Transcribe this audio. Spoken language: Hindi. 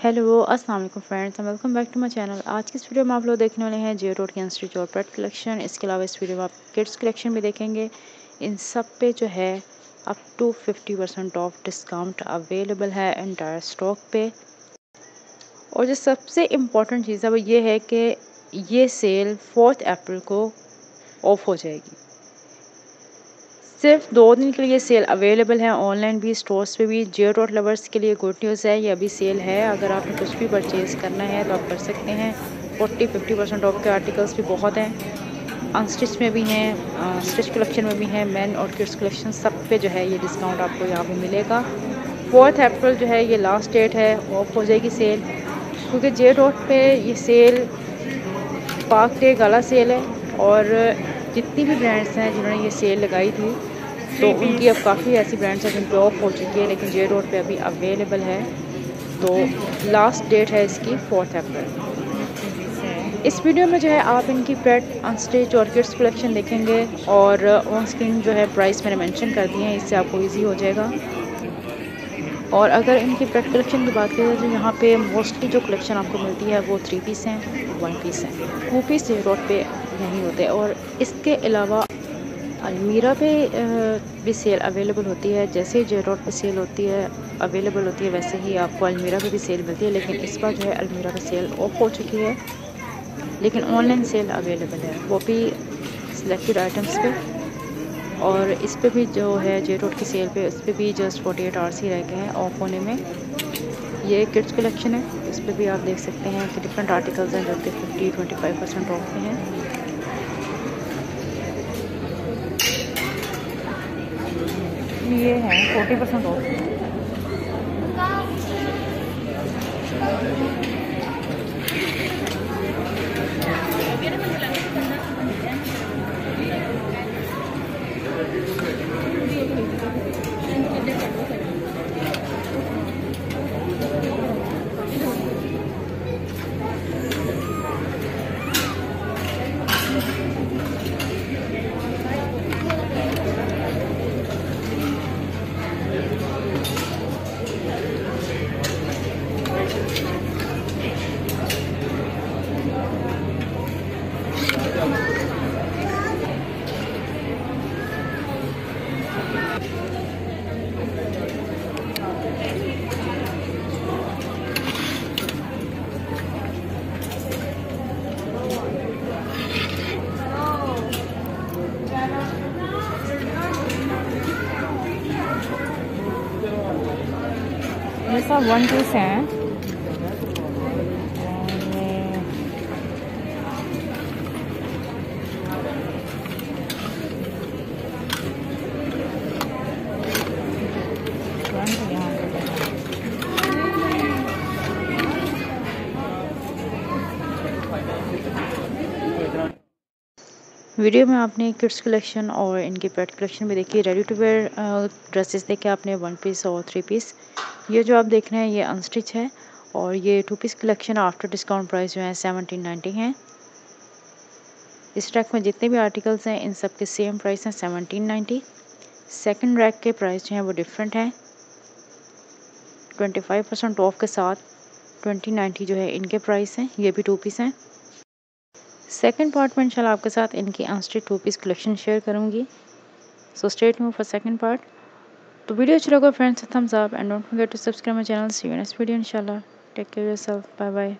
हेलो अस्सलाम वालेकुम friends welcome back to my channel आज की इस वीडियो में आप लोग देखने वाले हैं जियो रोड के स्ट्रीट और पेट कलेक्शन इसके अलावा इस वीडियो में आप किड्स कलेक्शन भी देखेंगे. इन सब पे जो है up to 50 percent off discount available है एंटायर स्टॉक पे. और जो सबसे इम्पोर्टेंट चीज़ है वो ये है कि ये सेल फोर्थ अप्रैल को ऑफ़ हो जाएगी. सिर्फ़ दो दिन के लिए सेल अवेलेबल है। ऑनलाइन भी स्टोर्स पे भी। जियो डॉट लवर्स के लिए गुड न्यूज़ है, ये अभी सेल है। अगर आपने कुछ भी परचेज़ करना है तो आप कर सकते हैं। फोर्टी फिफ्टी परसेंट ऑफ़ के आर्टिकल्स भी बहुत हैं। अनस्टिच में भी हैं स्टिच कलेक्शन में भी हैं। मैन और किड्स कलेक्शन सब पे जो है ये डिस्काउंट आपको यहाँ पे मिलेगा। फोर्थ अप्रैल जो है ये लास्ट डेट है ऑफ़ हो जाएगी सेल क्योंकि जे डॉट पे ये सेल पाक डे गाला सेल है। और जितनी भी ब्रांड्स हैं जिन्होंने ये सेल लगाई थी तो उनकी अब काफ़ी ऐसी ब्रांड्स हैं जिन ऑफ़ हो चुकी है, लेकिन जे रोड पे अभी अवेलेबल है। तो लास्ट डेट है इसकी फोर्थ अप्रैल इस वीडियो में जो है आप इनकी पेट अनस्टेज और किड्स कलेक्शन देखेंगे और ऑन स्क्रीन जो है प्राइस मैंने मेंशन कर दिए हैं, इससे आपको इजी हो जाएगा। और अगर इनकी पेट कलेक्शन की बात करें तो यहाँ पे मोस्टली जो कलेक्शन आपको मिलती है, वो थ्री पीस हैं वन पीस हैं। टू पीस रोड पे नहीं होते। और इसके अलावा अलमीरा पे भी सेल अवेलेबल होती है। जैसे जे रोड पर सेल होती है अवेलेबल होती है, वैसे ही आपको अलमीरा पे भी सेल मिलती है। लेकिन इस बार जो है, अलमीरा पे सेल ऑफ़ हो चुकी है। लेकिन ऑनलाइन सेल अवेलेबल है। वो भी सिलेक्टेड आइटम्स पे। और इस पर भी जो है जे रोड की सेल पे, उस पर भी जस्ट फोर्टी एट आवर्स ही रह गए हैं ऑफ़ होने में। ये किड्स कलेक्शन है। इस पर भी आप देख सकते हैं कि डिफरेंट आर्टिकल्स हैं जो कि fifty twenty five percent off में हैं। ये है फोर्टी परसेंट ऑफ़ सब वन पीस हैं। वीडियो में आपने किड्स कलेक्शन और इनके पेट कलेक्शन भी देखी, रेडी टू वेयर ड्रेसेस देखे आपने वन पीस और थ्री पीस ये जो आप देख रहे हैं, ये अनस्टिच है और ये two piece collection after discount price जो है सेवनटीन नाइन्टी हैं। इस रैक में जितने भी आर्टिकल्स हैं, इन सब के सेम प्राइस हैं सेवनटीन नाइन्टी सेकेंड रैक के प्राइस जो हैं, वो डिफरेंट हैं। ट्वेंटी फाइव परसेंट ऑफ़ के साथ ट्वेंटी नाइन्टी जो है, इनके प्राइस हैं, ये भी टू पीस हैं। सेकेंड पार्ट में इंशाल्लाह आपके साथ इनकी unstitch two piece collection share करूँगी। सो स्टेट में फॉर सेकेंड पार्ट तो वीडियो अच्छा लगा friends thumbs up and don't forget to subscribe my channel see you next video इंशाल्लाह take care yourself bye bye